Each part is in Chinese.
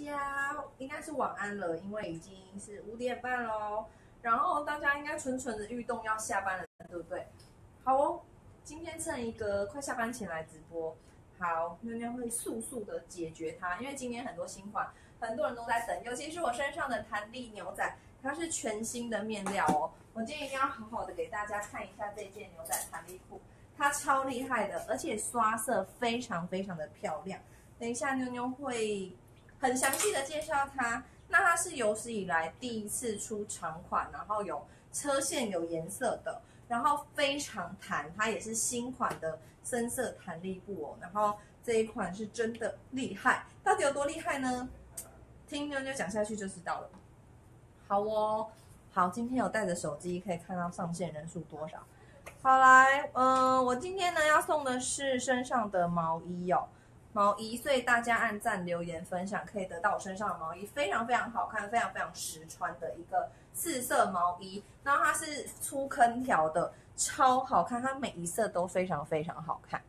家应该是晚安了，因为已经是五点半喽。然后大家应该蠢蠢的欲动要下班了，对不对？好哦，今天趁一个快下班前来直播。好，妞妞会速速的解决它，因为今天很多新款，很多人都在等，尤其是我身上的弹力牛仔，它是全新的面料哦。我今天一定要好好的给大家看一下这件牛仔弹力裤，它超厉害的，而且刷色非常非常的漂亮。等一下妞妞会很详细的介绍它。那它是有史以来第一次出长款，然后有车线有颜色的，然后非常弹，它也是新款的深色弹力布哦。然后这一款是真的厉害，到底有多厉害呢？听妞妞讲下去就知道了。好哦，好，今天有带着手机，可以看到上线人数多少。好来，嗯，我今天呢要送的是身上的毛衣哦。毛衣，所以大家按赞、留言、分享，可以得到我身上的毛衣，非常非常好看，非常非常实穿的一个四色毛衣。然后它是粗坑条的，超好看，它每一色都非常非常好看。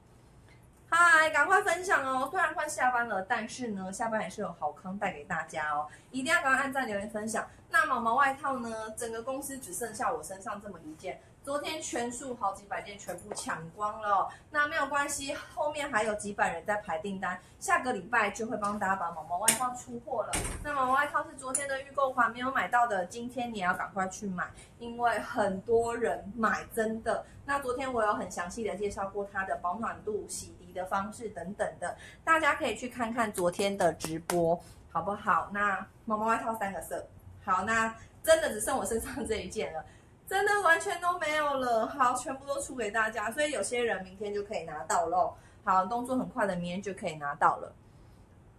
嗨，赶快分享哦！虽然快下班了，但是呢，下班也是有好康带给大家哦，一定要赶快按赞、留言、分享。那毛毛外套呢？整个公司只剩下我身上这么一件。昨天全数好几百件全部抢光了，那没有关系，后面还有几百人在排订单，下个礼拜就会帮大家把毛毛外套出货了。那毛毛外套是昨天的预购款，没有买到的，今天你要赶快去买，因为很多人买，真的。那昨天我有很详细的介绍过它的保暖度、洗涤的方式等等的，大家可以去看看昨天的直播，好不好？那毛毛外套三个色，好，那真的只剩我身上这一件了。真的完全都没有了，好，全部都出给大家，所以有些人明天就可以拿到喽。好，动作很快的，明天就可以拿到了。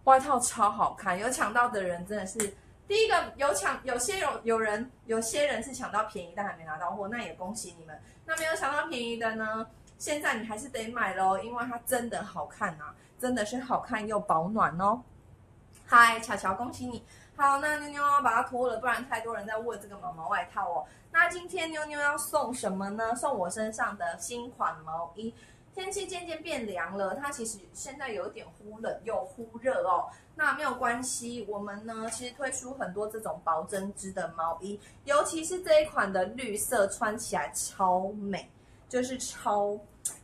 外套超好看，有抢到的人真的是第一个有抢，有些有有人有些人是抢到便宜但还没拿到货，那也恭喜你们。那没有抢到便宜的呢，现在你还是得买喽，因为它真的好看啊，真的是好看又保暖哦。嗨，巧巧，恭喜你。好，那妞妞要把它脱了，不然太多人在问这个毛毛外套哦。那今天妞妞要送什么呢？送我身上的新款毛衣。天气渐渐变凉了，它其实现在有点忽冷又忽热哦。那没有关系，我们呢其实推出很多这种薄针织的毛衣，尤其是这一款的绿色，穿起来超美，就是超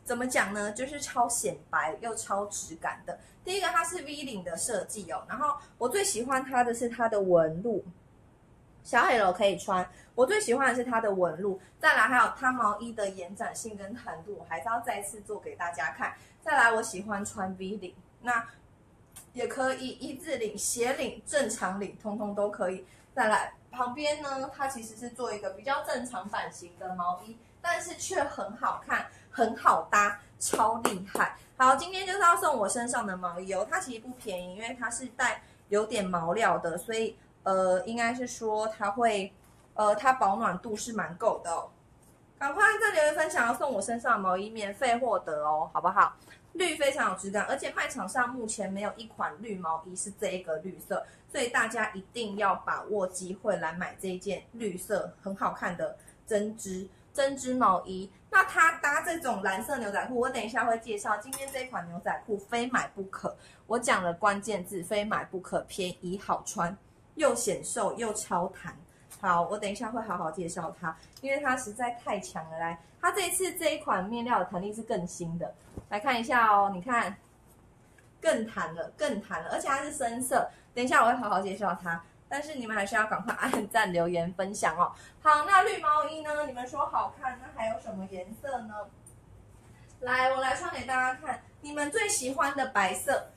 怎么讲呢？就是超显白又超质感的。第一个，它是 V 领的设计哦，然后我最喜欢它的是它的纹路，小黑楼可以穿。我最喜欢的是它的纹路，再来还有它毛衣的延展性跟弹度，我还是要再次做给大家看。再来，我喜欢穿 V 领，那也可以一字领、斜领、正常领，通通都可以。再来旁边呢，它其实是做一个比较正常版型的毛衣，但是却很好看，很好搭，超厉害。好，今天就是要送我身上的毛衣哦，它其实不便宜，因为它是带有点毛料的，所以呃，应该是说它会，呃，它保暖度是蛮够的哦。赶快在留言分享要送我身上的毛衣，免费获得哦，好不好？绿非常有质感，而且卖场上目前没有一款绿毛衣是这一个绿色，所以大家一定要把握机会来买这一件绿色很好看的针织。针织毛衣，那它搭这种蓝色牛仔裤，我等一下会介绍。今天这款牛仔裤非买不可，我讲了关键字，非买不可，便宜好穿，又显瘦又超弹。好，我等一下会好好介绍它，因为它实在太强了。来，它这一次这一款面料的弹力是更新的，来看一下哦，你看，更弹了，更弹了，而且它是深色。等一下我会好好介绍它。但是你们还是要赶快按赞、留言、分享哦。好，那绿毛衣呢？你们说好看，那还有什么颜色呢？来，我来穿给大家看。你们最喜欢的白色，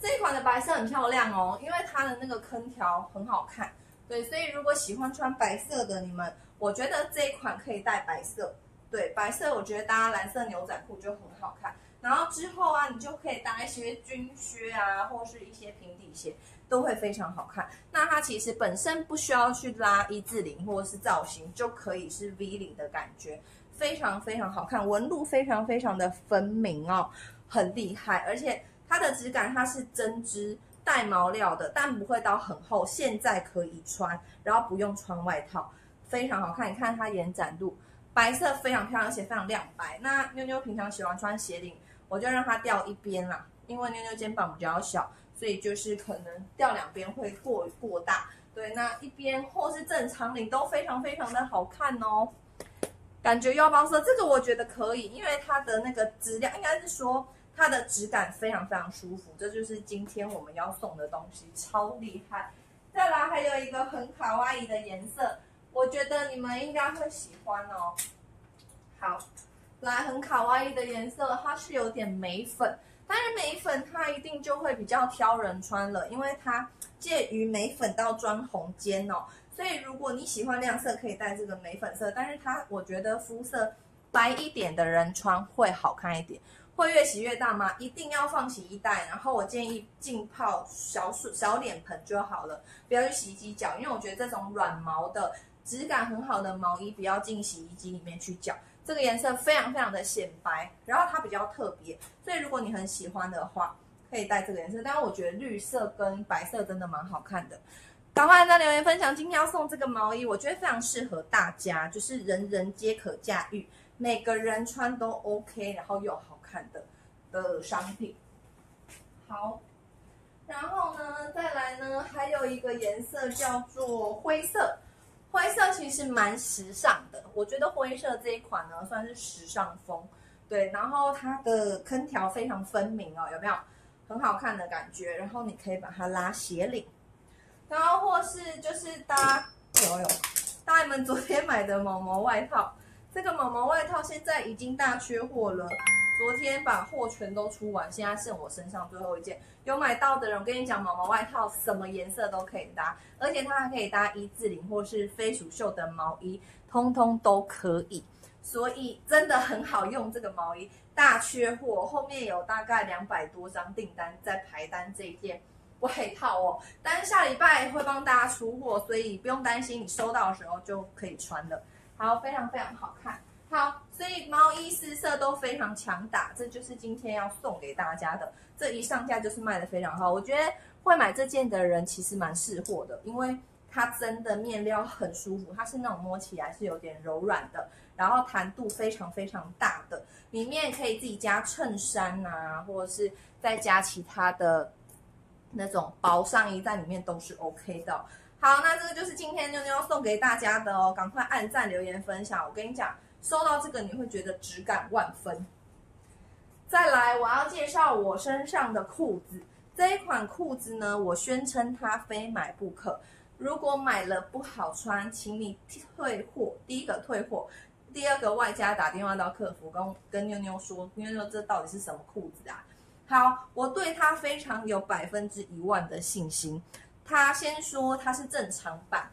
这一款的白色很漂亮哦，因为它的那个坑条很好看。对，所以如果喜欢穿白色的你们，我觉得这一款可以带白色。对，白色我觉得搭蓝色牛仔裤就很好看。然后之后啊，你就可以搭一些军靴啊，或是一些平底鞋。都会非常好看。那它其实本身不需要去拉一字领或者是造型，就可以是 V 领的感觉，非常非常好看，纹路非常非常的分明哦，很厉害。而且它的质感它是针织带毛料的，但不会到很厚，现在可以穿，然后不用穿外套，非常好看。你看它延展度，白色非常漂亮，而且非常亮白。那妞妞平常喜欢穿斜领，我就让它掉一边啦。因为妞妞肩膀比较小，所以就是可能掉两边会过过大。对，那一边或是正常领都非常非常的好看哦。感觉腰包色这个我觉得可以，因为它的那个质量应该是说它的质感非常非常舒服，这就是今天我们要送的东西，超厉害。再来还有一个很卡哇伊的颜色，我觉得你们应该会喜欢哦。好，来很卡哇伊的颜色，它是有点眉粉，但是眉粉它一定就会比较挑人穿了，因为它介于眉粉到砖红间哦。所以如果你喜欢亮色，可以带这个眉粉色，但是它我觉得肤色白一点的人穿会好看一点，会越洗越大吗？一定要放洗衣袋，然后我建议浸泡小水小脸盆就好了，不要去洗衣机搅，因为我觉得这种软毛的质感很好的毛衣不要进洗衣机里面去搅。这个颜色非常非常的显白，然后它比较特别，所以如果你很喜欢的话，可以带这个颜色。但是我觉得绿色跟白色真的蛮好看的。赶快在留言分享，今天要送这个毛衣，我觉得非常适合大家，就是人人皆可驾驭，每个人穿都 OK，然后又好看的的商品。好，然后呢，再来呢，还有一个颜色叫做灰色，灰色其实蛮时尚的，我觉得灰色这一款呢算是时尚风，对，然后它的坑条非常分明哦，有没有很好看的感觉？然后你可以把它拉斜领。然后或是就是搭有有搭你们昨天买的毛毛外套，这个毛毛外套现在已经大缺货了。昨天把货全都出完，现在剩我身上最后一件。有买到的人，我跟你讲，毛毛外套什么颜色都可以搭，而且它还可以搭一字领或是飞鼠袖的毛衣，通通都可以。所以真的很好用，这个毛衣大缺货，后面有大概两百多张订单在排单这一件。外套哦，但是下礼拜会帮大家出货，所以不用担心，你收到的时候就可以穿了。好，非常非常好看。好，所以毛衣四色都非常强打，这就是今天要送给大家的。这一上架就是卖的非常好，我觉得会买这件的人其实蛮识货的，因为它真的面料很舒服，它是那种摸起来是有点柔软的，然后弹度非常非常大的，里面可以自己加衬衫啊，或者是再加其他的。那种薄上衣在里面都是 OK 的。好，那这个就是今天妞妞送给大家的哦，赶快按赞、留言、分享。我跟你讲，收到这个你会觉得质感万分。再来，我要介绍我身上的裤子。这一款裤子呢，我宣称它非买不可。如果买了不好穿，请你退货。第一个退货，第二个外加打电话到客服跟跟妞妞说，妞妞这到底是什么裤子啊？好，我对它非常有百分之一万的信心。它先说它是正常版，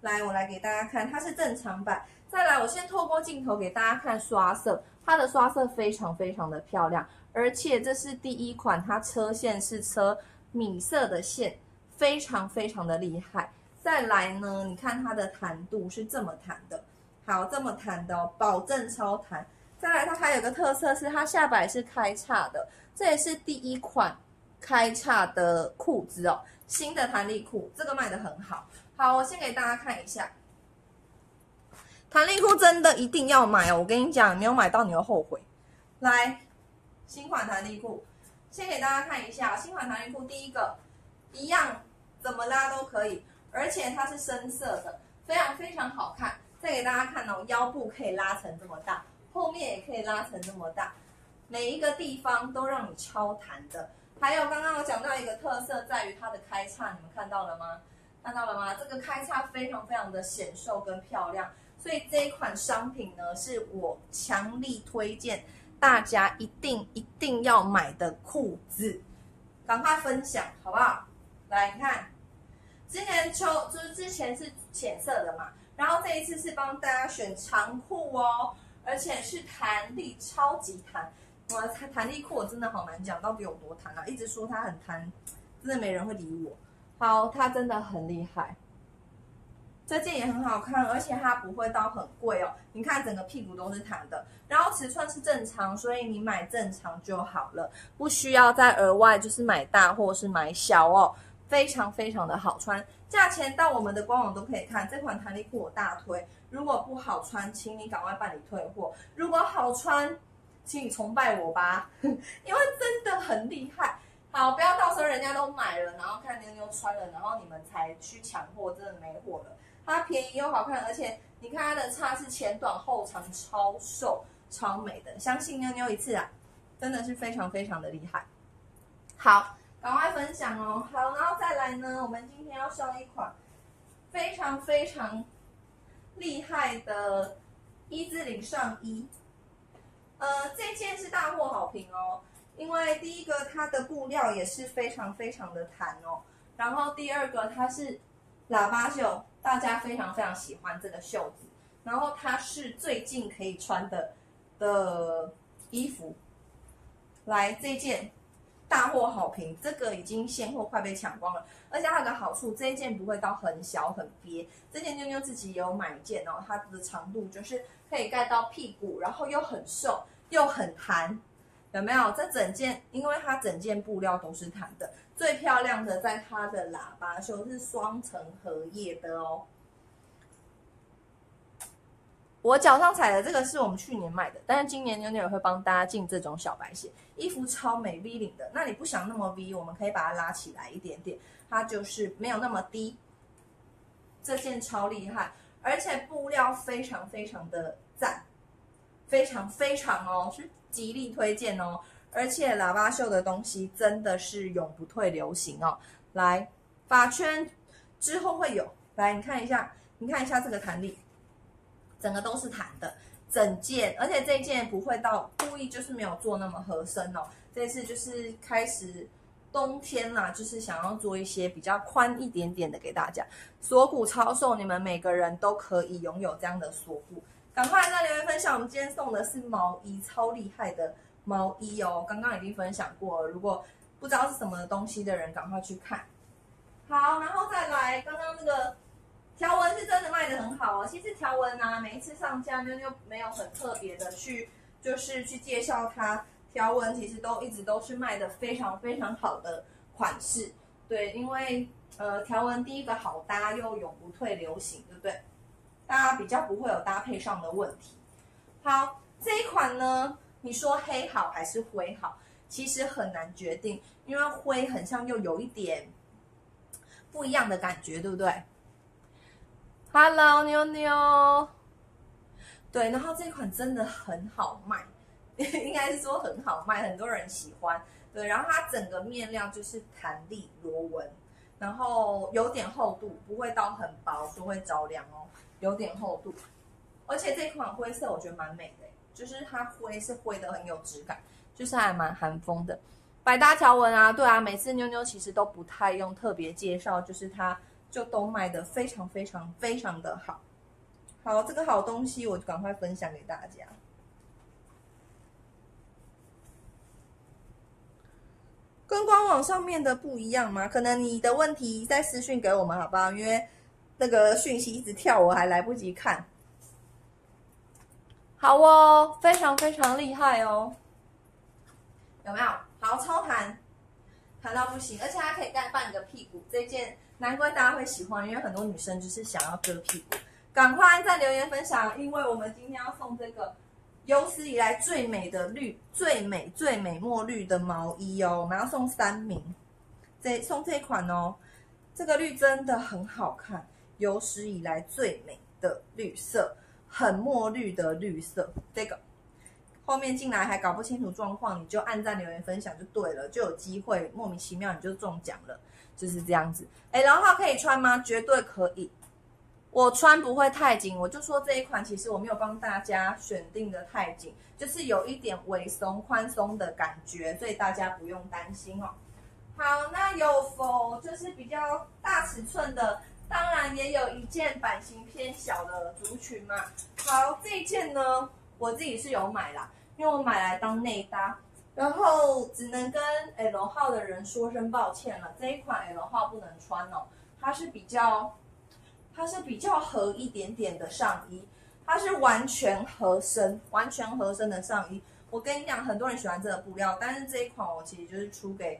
来，我来给大家看，它是正常版。再来，我先透过镜头给大家看刷色，它的刷色非常非常的漂亮，而且这是第一款，它车线是车米色的线，非常非常的厉害。再来呢，你看它的弹度是这么弹的，好，这么弹的，哦保证超弹。再来，它还有个特色是它下摆是开叉的。这也是第一款开叉的裤子哦，新的弹力裤，这个卖的很好。好，我先给大家看一下，弹力裤真的一定要买哦！我跟你讲，没有买到你会后悔。来，新款弹力裤，先给大家看一下新款弹力裤，第一个一样怎么拉都可以，而且它是深色的，非常非常好看。再给大家看哦，腰部可以拉成这么大，后面也可以拉成这么大。每一个地方都让你超弹的，还有刚刚我讲到一个特色，在于它的开叉，你们看到了吗？看到了吗？这个开叉非常非常的显瘦跟漂亮，所以这一款商品呢，是我强力推荐大家一定一定要买的裤子，赶快分享好不好？来，你看，之前秋就是之前是浅色的嘛，然后这一次是帮大家选长裤哦，而且是弹力超级弹。哇，弹弹力裤我真的好难讲，到底有多弹啊？一直说它很弹，真的没人会理我。好，它真的很厉害，这件也很好看，而且它不会到很贵哦。你看整个屁股都是弹的，然后尺寸是正常，所以你买正常就好了，不需要再额外就是买大或是买小哦。非常非常的好穿，价钱到我们的官网都可以看。这款弹力裤我大推，如果不好穿，请你赶快办理退货；如果好穿，请你崇拜我吧，因为真的很厉害。好，不要到时候人家都买了，然后看妞妞穿了，然后你们才去抢货，真的没货了。它便宜又好看，而且你看它的叉是前短后长，超瘦超美的，相信妞妞一次啊，真的是非常非常的厉害。好，赶快分享哦。好，然后再来呢，我们今天要上一款非常非常厉害的一字领上衣。呃，这件是大获好评哦，因为第一个它的布料也是非常非常的弹哦，然后第二个它是喇叭袖，大家非常非常喜欢这个袖子，然后它是最近可以穿的的衣服。来，这件大获好评，这个已经现货快被抢光了，而且它有个好处，这一件不会到很小很憋，这件妞妞自己也有买一件哦，它的长度就是可以盖到屁股，然后又很瘦。又很弹，有没有？这整件，因为它整件布料都是弹的，最漂亮的在它的喇叭袖是双层荷叶的哦。我脚上踩的这个是我们去年买的，但是今年妞妞也会帮大家进这种小白鞋，衣服超美 V 领的。那你不想那么 V，我们可以把它拉起来一点点，它就是没有那么低。这件超厉害，而且布料非常非常的赞。非常非常哦，极力推荐哦！而且喇叭袖的东西真的是永不退流行哦。来，发圈之后会有，来你看一下，你看一下这个弹力，整个都是弹的，整件，而且这一件不会到故意就是没有做那么合身哦。这次就是开始冬天啦，就是想要做一些比较宽一点点的给大家，锁骨超瘦，你们每个人都可以拥有这样的锁骨。赶快在留言分享，我们今天送的是毛衣，超厉害的毛衣哦！刚刚已经分享过了，如果不知道是什么东西的人，赶快去看。好，然后再来，刚刚那个条纹是真的卖的很好哦。其实条纹啊，每一次上架妞妞没有很特别的去，就是去介绍它。条纹其实都一直都是卖的非常非常好的款式，对，因为呃条纹第一个好搭又永不退流行，对不对？大家比较不会有搭配上的问题。好，这一款呢，你说黑好还是灰好？其实很难决定，因为灰很像又有一点不一样的感觉，对不对？Hello，妞妞。对，然后这款真的很好卖，应该是说很好卖，很多人喜欢。对，然后它整个面料就是弹力螺纹，然后有点厚度，不会到很薄，都会着凉哦。有点厚度，而且这款灰色我觉得蛮美的，就是它灰是灰的很有质感，就是还蛮韩风的。百搭条纹啊，对啊，每次妞妞其实都不太用特别介绍，就是它就都卖的非常非常非常的好。好，这个好东西我就赶快分享给大家。跟官网上面的不一样吗？可能你的问题在私讯给我们好不好？因为。那个讯息一直跳，我还来不及看。好哦，非常非常厉害哦，有没有？好，超弹，弹到不行，而且它可以盖半个屁股。这件难怪大家会喜欢，因为很多女生就是想要遮屁股。赶快按赞留言分享，因为我们今天要送这个有史以来最美的绿、最美最美墨绿的毛衣哦，我们要送三名，这送这款哦，这个绿真的很好看。有史以来最美的绿色，很墨绿的绿色。这个后面进来还搞不清楚状况，你就按赞留言分享就对了，就有机会莫名其妙你就中奖了，就是这样子。哎，然后可以穿吗？绝对可以。我穿不会太紧，我就说这一款其实我没有帮大家选定的太紧，就是有一点微松宽松的感觉，所以大家不用担心哦。好，那有否就是比较大尺寸的？当然也有一件版型偏小的族群嘛。好，这一件呢，我自己是有买啦，因为我买来当内搭，然后只能跟 L 号的人说声抱歉了，这一款 L 号不能穿哦。它是比较，它是比较合一点点的上衣，它是完全合身、完全合身的上衣。我跟你讲，很多人喜欢这个布料，但是这一款我其实就是出给。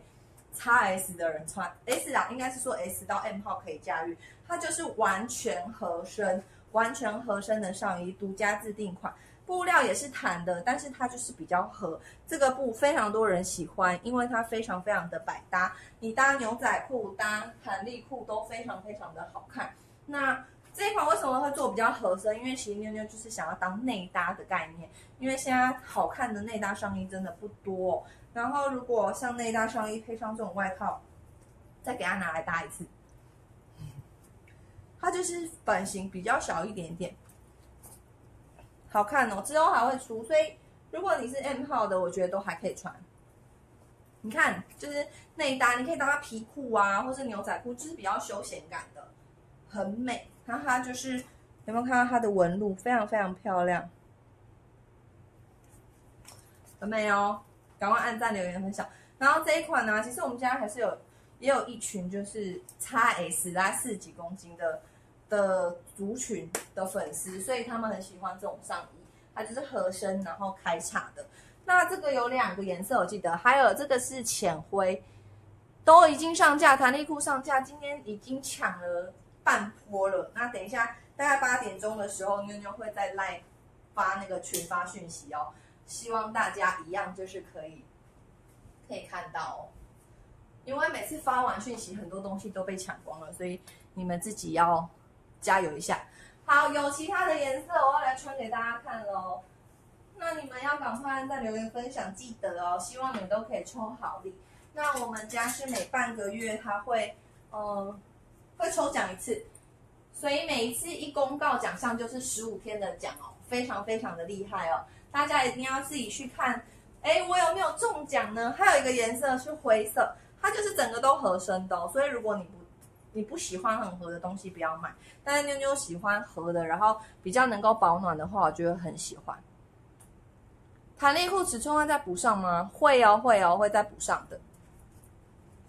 XS 的人穿 S 啊，应该是说 S 到 M 号可以驾驭，它就是完全合身、完全合身的上衣，独家自定款。布料也是弹的，但是它就是比较合。这个布非常多人喜欢，因为它非常非常的百搭，你搭牛仔裤、搭弹力裤都非常非常的好看。那这一款为什么会做比较合身？因为其实妞妞就是想要当内搭的概念，因为现在好看的内搭上衣真的不多。然后如果像内搭上衣配上这种外套，再给它拿来搭一次，它就是版型比较小一点点。好看哦，之后还会出，所以如果你是 M 号的，我觉得都还可以穿。你看，就是内搭，你可以搭皮裤啊，或是牛仔裤，就是比较休闲感的，很美。然后它就是有没有看到它的纹路，非常非常漂亮，很美哦。赶快按赞、留言、分享。然后这一款呢，其实我们家还是有也有一群就是 x S 大概四几公斤的。的族群的粉丝，所以他们很喜欢这种上衣，它就是合身，然后开叉的。那这个有两个颜色，我记得，还有这个是浅灰，都已经上架，弹力裤上架，今天已经抢了半波了。那等一下大概八点钟的时候，妞妞会在赖发那个群发讯息哦，希望大家一样就是可以可以看到哦，因为每次发完讯息，很多东西都被抢光了，所以你们自己要。加油一下，好，有其他的颜色，我要来穿给大家看喽。那你们要赶快按赞、留言、分享，记得哦。希望你们都可以抽好礼。那我们家是每半个月它会，呃，会抽奖一次，所以每一次一公告奖项就是十五天的奖哦，非常非常的厉害哦。大家一定要自己去看，哎，我有没有中奖呢？还有一个颜色是灰色，它就是整个都合身的，所以如果你不你不喜欢很合的东西，不要买。但是妞妞喜欢合的，然后比较能够保暖的话，我觉得很喜欢。弹力裤尺寸会再补上吗？会哦，会哦，会再补上的，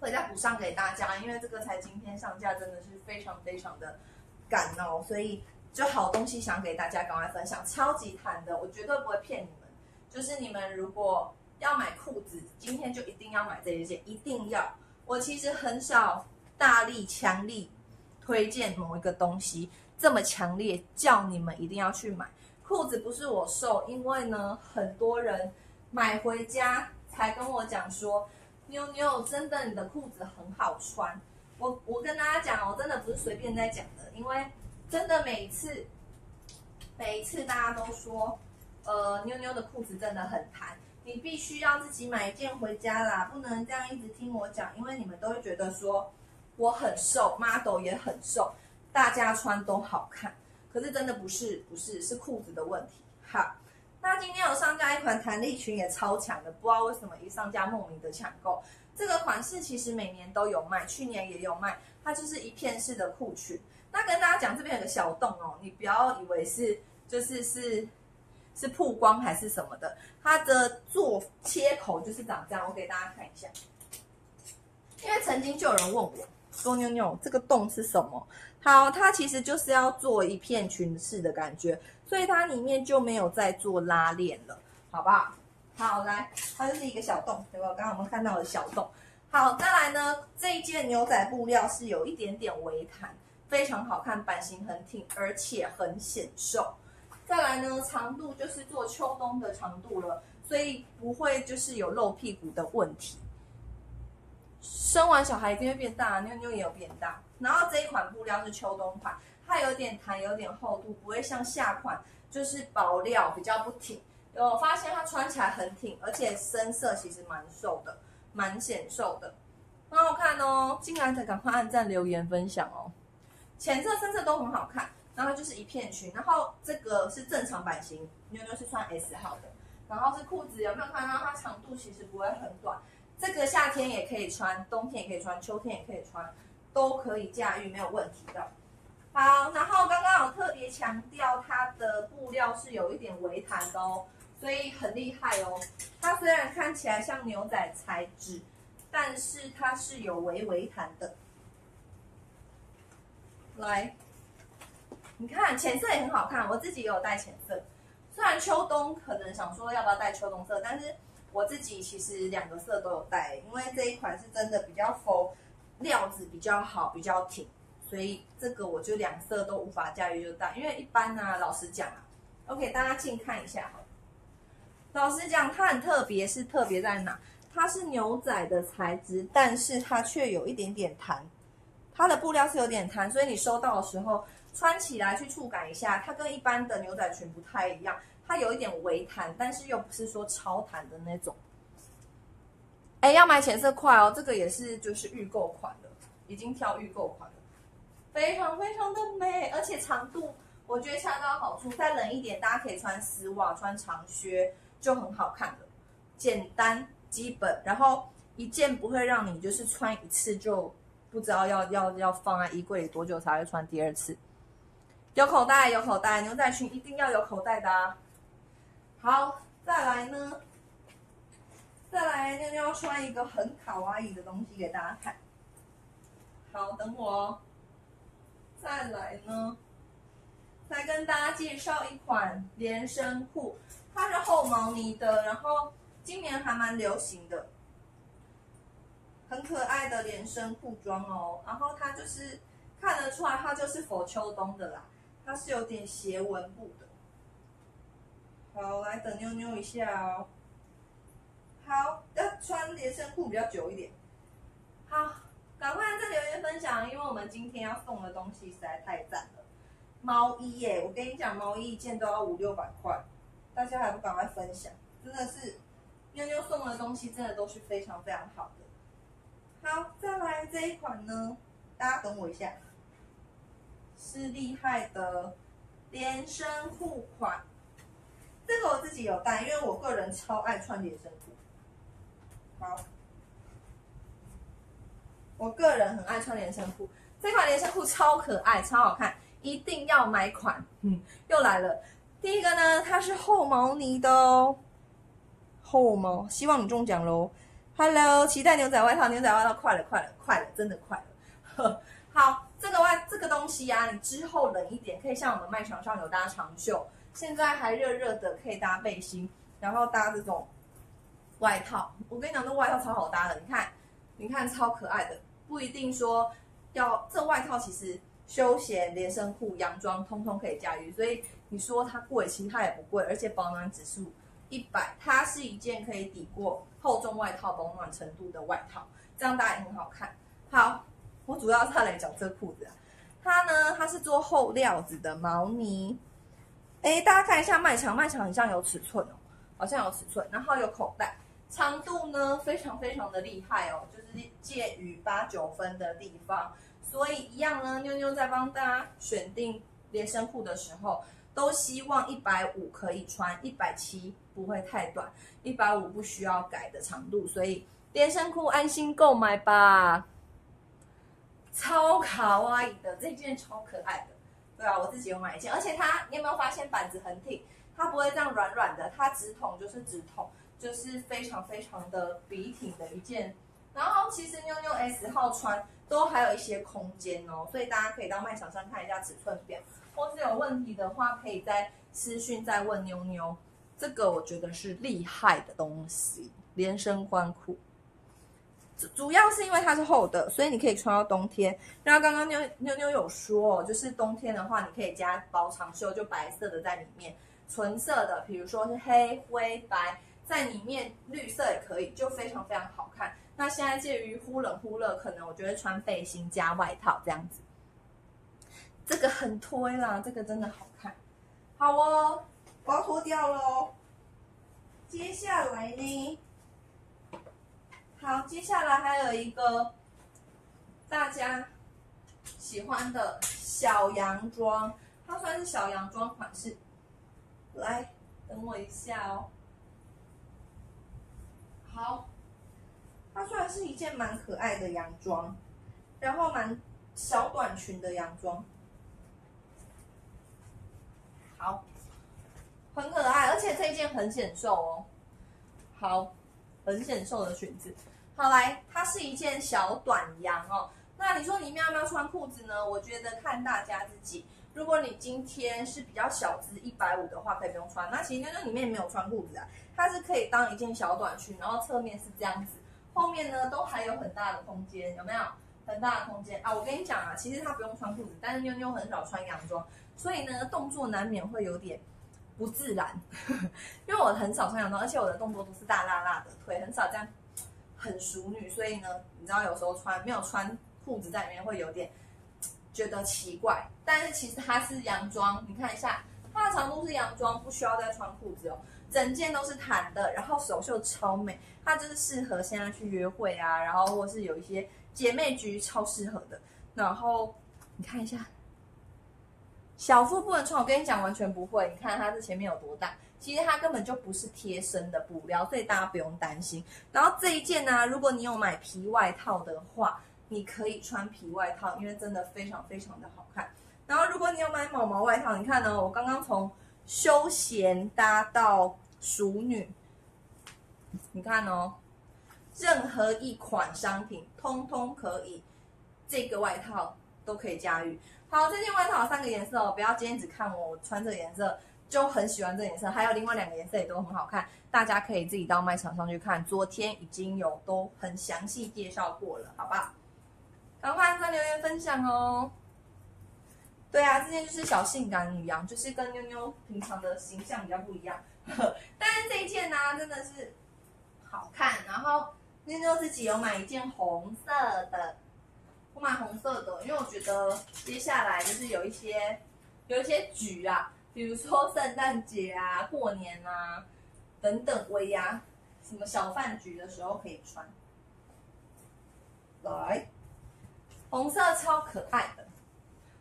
会再补上给大家。因为这个才今天上架，真的是非常非常的赶哦，所以就好东西想给大家赶快分享。超级弹的，我绝对不会骗你们。就是你们如果要买裤子，今天就一定要买这一件，一定要。我其实很少。大力强力推荐某一个东西，这么强烈叫你们一定要去买裤子，不是我瘦，因为呢，很多人买回家才跟我讲说，妞妞真的你的裤子很好穿。我我跟大家讲哦，真的不是随便在讲的，因为真的每一次每一次大家都说，呃，妞妞的裤子真的很弹，你必须要自己买一件回家啦，不能这样一直听我讲，因为你们都会觉得说。我很瘦，model 也很瘦，大家穿都好看。可是真的不是，不是，是裤子的问题。好，那今天有上架一款弹力裙，也超强的，不知道为什么一上架莫名的抢购。这个款式其实每年都有卖，去年也有卖。它就是一片式的裤裙。那跟大家讲，这边有个小洞哦，你不要以为是就是是是曝光还是什么的，它的做切口就是长这样。我给大家看一下，因为曾经就有人问我。说妞妞，这个洞是什么？好，它其实就是要做一片裙式的感觉，所以它里面就没有再做拉链了，好不好？好，来，它就是一个小洞，对吧？刚刚我们看到的小洞。好，再来呢，这一件牛仔布料是有一点点微弹，非常好看，版型很挺，而且很显瘦。再来呢，长度就是做秋冬的长度了，所以不会就是有露屁股的问题。生完小孩一定会变大，妞妞也有变大。然后这一款布料是秋冬款，它有点弹，有点厚度，不会像夏款就是薄料，比较不挺。有发现它穿起来很挺，而且深色其实蛮瘦的，蛮显瘦的，很好看哦。进来的赶快按赞、留言、分享哦。浅色、深色都很好看。然后就是一片裙，然后这个是正常版型，妞妞是穿 S 号的。然后是裤子，有没有看到它长度其实不会很短？这个夏天也可以穿，冬天也可以穿，秋天也可以穿，都可以驾驭，没有问题的。好，然后刚刚有特别强调它的布料是有一点微弹的哦，所以很厉害哦。它虽然看起来像牛仔材质，但是它是有微微弹的。来，你看浅色也很好看，我自己也有带浅色。虽然秋冬可能想说要不要带秋冬色，但是。我自己其实两个色都有带，因为这一款是真的比较丰，料子比较好，比较挺，所以这个我就两色都无法驾驭就带。因为一般呢，老实讲啊，OK，大家近看一下哈。老实讲，它很特别，是特别在哪？它是牛仔的材质，但是它却有一点点弹。它的布料是有点弹，所以你收到的时候穿起来去触感一下，它跟一般的牛仔裙不太一样，它有一点微弹，但是又不是说超弹的那种。哎，要买浅色快哦，这个也是就是预购款的，已经挑预购款了，非常非常的美，而且长度我觉得恰到好处。再冷一点，大家可以穿丝袜、穿长靴就很好看了，简单基本，然后一件不会让你就是穿一次就不知道要要要放在衣柜里多久才会穿第二次。有口袋，有口袋，牛仔裙一定要有口袋的啊。好，再来呢。再来，妞妞穿一个很卡哇伊的东西给大家看。好，等我哦。再来呢，再跟大家介绍一款连身裤，它是厚毛呢的，然后今年还蛮流行的，很可爱的连身裤装哦。然后它就是看得出来，它就是否秋冬的啦，它是有点斜纹布的。好，来等妞妞一下哦。好，要穿连身裤比较久一点。好，赶快在留言分享，因为我们今天要送的东西实在太赞了。毛衣耶，我跟你讲，毛衣一件都要五六百块，大家还不赶快分享？真的是妞妞送的东西，真的都是非常非常好的。好，再来这一款呢，大家等我一下，是厉害的连身裤款。这个我自己有带，因为我个人超爱穿连身裤。好，我个人很爱穿连身裤，这款连身裤超可爱、超好看，一定要买款。嗯，又来了，第一个呢，它是厚毛呢的哦，厚毛，希望你中奖喽！Hello，期待牛仔外套，牛仔外套快了，快了，快了，真的快了。好，这个外这个东西呀，你之后冷一点，可以像我们卖场上有搭长袖，现在还热热的，可以搭背心，然后搭这种。外套，我跟你讲，这外套超好搭的。你看，你看，超可爱的。不一定说要这外套，其实休闲、连身裤、洋装，通通可以驾驭。所以你说它贵，其实它也不贵，而且保暖指数一百，它是一件可以抵过厚重外套保暖程度的外套，这样搭也很好看。好，我主要是来讲这裤子，它呢，它是做厚料子的毛呢。哎，大家看一下卖场，卖场好像有尺寸哦，好像有尺寸，然后有口袋。长度呢，非常非常的厉害哦，就是介于八九分的地方，所以一样呢，妞妞在帮大家选定连身裤的时候，都希望一百五可以穿，一百七不会太短，一百五不需要改的长度，所以连身裤安心购买吧。超卡哇伊的这件超可爱的，对啊，我自己有买一件，而且它你有没有发现板子很挺，它不会这样软软的，它直筒就是直筒。就是非常非常的笔挺的一件，然后其实妞妞 S 号穿都还有一些空间哦，所以大家可以到卖场上看一下尺寸表，或是有问题的话，可以在私讯再问妞妞。这个我觉得是厉害的东西，连身宽裤，主要是因为它是厚的，所以你可以穿到冬天。然后刚刚妞妞妞有说，就是冬天的话，你可以加薄长袖，就白色的在里面，纯色的，比如说是黑灰白。在里面绿色也可以，就非常非常好看。那现在介于忽冷忽热，可能我觉得穿背心加外套这样子，这个很推啦，这个真的好看。好哦，我要脱掉喽。接下来呢？好，接下来还有一个大家喜欢的小洋装，它算是小洋装款式。来，等我一下哦。好，它虽然是一件蛮可爱的洋装，然后蛮小短裙的洋装，好，很可爱，而且这一件很显瘦哦。好，很显瘦的裙子。好来，它是一件小短洋哦。那你说里面要不要穿裤子呢？我觉得看大家自己。如果你今天是比较小资一百五的话，可以不用穿。那其实妞妞里面没有穿裤子啊。它是可以当一件小短裙，然后侧面是这样子，后面呢都还有很大的空间，有没有？很大的空间啊！我跟你讲啊，其实它不用穿裤子，但是妞妞很少穿洋装，所以呢动作难免会有点不自然，因为我很少穿洋装，而且我的动作都是大辣辣的，腿很少这样很淑女，所以呢，你知道有时候穿没有穿裤子在里面会有点觉得奇怪，但是其实它是洋装，你看一下它的长度是洋装，不需要再穿裤子哦，整件都是弹的，然后手袖超美，它就是适合现在去约会啊，然后或是有一些姐妹局超适合的，然后你看一下。小腹不能穿，我跟你讲，完全不会。你看它这前面有多大，其实它根本就不是贴身的布料，所以大家不用担心。然后这一件呢，如果你有买皮外套的话，你可以穿皮外套，因为真的非常非常的好看。然后如果你有买毛毛外套，你看呢，我刚刚从休闲搭到熟女，你看哦，任何一款商品通通可以，这个外套都可以驾驭。好，这件外套有三个颜色哦，不要今天只看我，我穿这个颜色就很喜欢这颜色，还有另外两个颜色也都很好看，大家可以自己到卖场上去看，昨天已经有都很详细介绍过了，好不好？赶快在留言分享哦。对啊，这件就是小性感女阳，就是跟妞妞平常的形象比较不一样，但是这一件呢，真的是好看。然后妞妞自己有买一件红色的。我买红色的，因为我觉得接下来就是有一些有一些橘啊，比如说圣诞节啊、过年啊等等，尾牙什么小饭局的时候可以穿。来，红色超可爱的，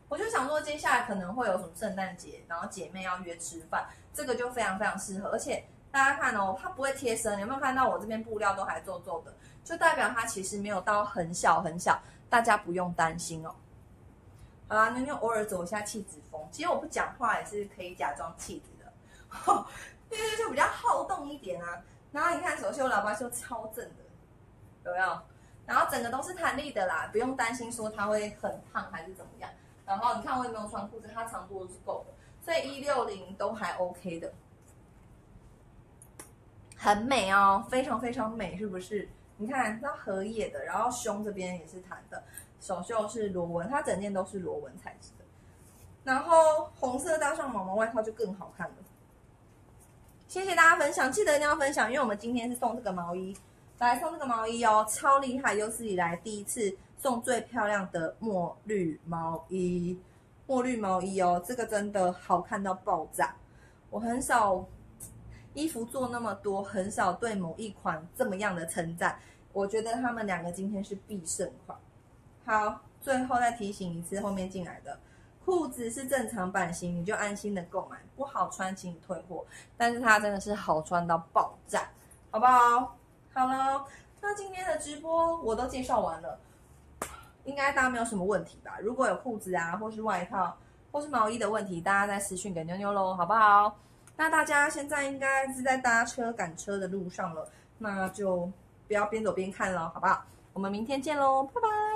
我就想说接下来可能会有什么圣诞节，然后姐妹要约吃饭，这个就非常非常适合。而且大家看哦，它不会贴身，有没有看到我这边布料都还皱皱的，就代表它其实没有到很小很小。大家不用担心哦。好啦，妞妞偶尔走一下气质风，其实我不讲话也是可以假装气质的。妞妞就比较好动一点啊。然后你看手袖、喇叭袖超正的，有没有？然后整个都是弹力的啦，不用担心说它会很烫还是怎么样。然后你看我也没有穿裤子，它长度是够的，所以一六零都还 OK 的，很美哦，非常非常美，是不是？你看，它荷叶的，然后胸这边也是弹的，手袖是螺纹，它整件都是螺纹材质的。然后红色搭上毛毛外套就更好看了。谢谢大家分享，记得一定要分享，因为我们今天是送这个毛衣，来送这个毛衣哦，超厉害，有史以来第一次送最漂亮的墨绿毛衣，墨绿毛衣哦，这个真的好看到爆炸，我很少。衣服做那么多，很少对某一款这么样的称赞。我觉得他们两个今天是必胜款。好，最后再提醒一次，后面进来的裤子是正常版型，你就安心的购买。不好穿，请你退货。但是它真的是好穿到爆炸，好不好？好了，那今天的直播我都介绍完了，应该大家没有什么问题吧？如果有裤子啊，或是外套，或是毛衣的问题，大家再私讯给妞妞喽，好不好？那大家现在应该是在搭车赶车的路上了，那就不要边走边看了，好不好？我们明天见喽，拜拜。